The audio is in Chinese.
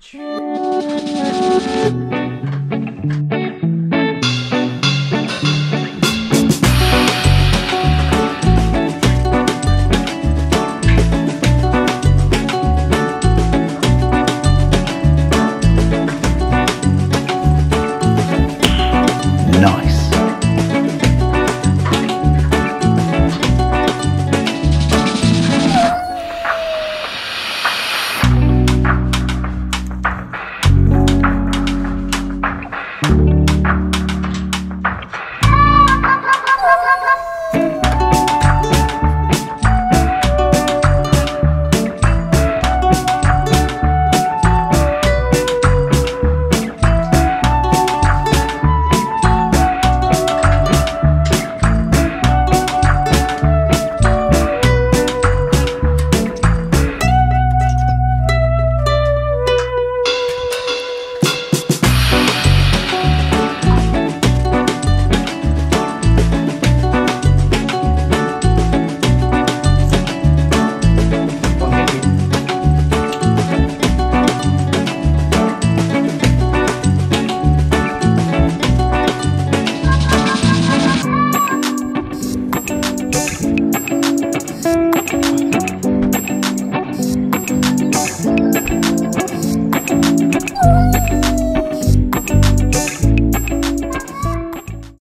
去。